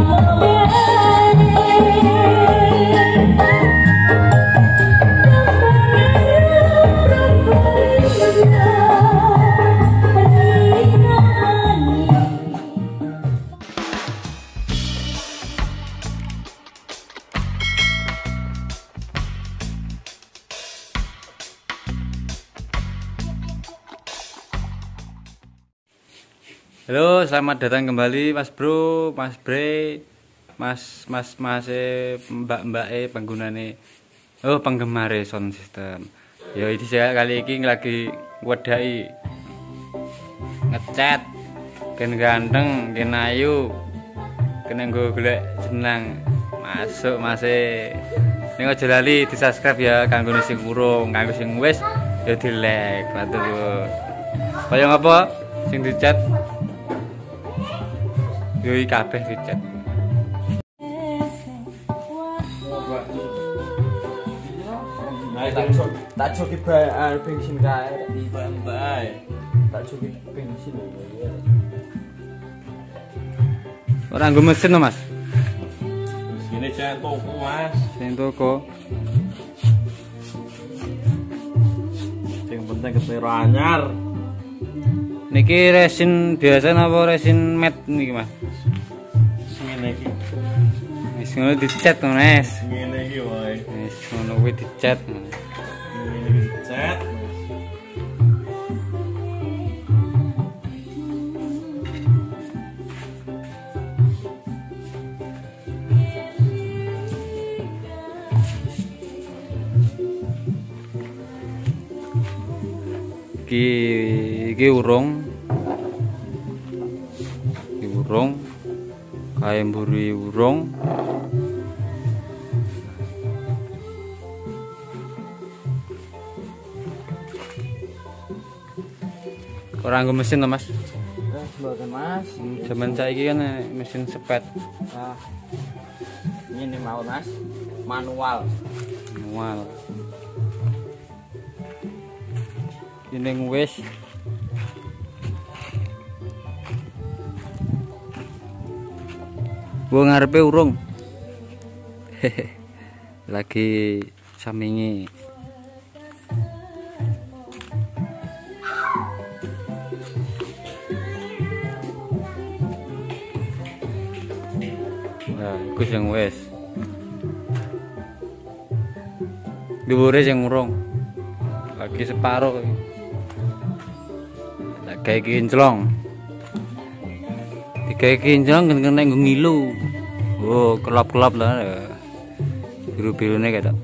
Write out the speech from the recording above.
Oh, Halo, selamat datang kembali Mas Bro, Mas Bre, Mas Mas Mas e, Mbak Mbak e penggunane oh penggemar sound system. Ya ini saya kali ini lagi wedai ngecat gen ganteng, gen ayu. Kena nggo golek jenang. Masuk Mas e. Ning aja lali di-subscribe ya kanggo sing urung, kanggo sing wis ya di-like. Matur. Kaya ngapa sing dicat Yoi kabeh dicat. Ayo tak di bayar bensin kae. Bambai. Tak cok di bensin. Ora nggo mesin to, Mas. Gini cek toko mas. Sing toko. Yang penting ketero anyar. Niki resin biasa napa resin matte niki, Mas? Ngene iki. Wis ngono dicat Mas. Ngene iki wae. Wis ngono kuwi dicat. Ngene iki cet. Iki iki urung. Iki urung. Kae mburi urung. Ora nggo mesin to, Mas? Eh, mboten Mas. Zaman saiki kan mesin sepet Ah. Ini mau Mas. Manual. manual. Ini wis Gua ngarepe urung. Lagi samingi. Nah, iku sing wis. Dhuwure sing urung. Lagi separuh. Gawe kinclong. Digawe kinclong kena nggo ngilu. Oh, kelap-kelap lah. Biru-birune kayak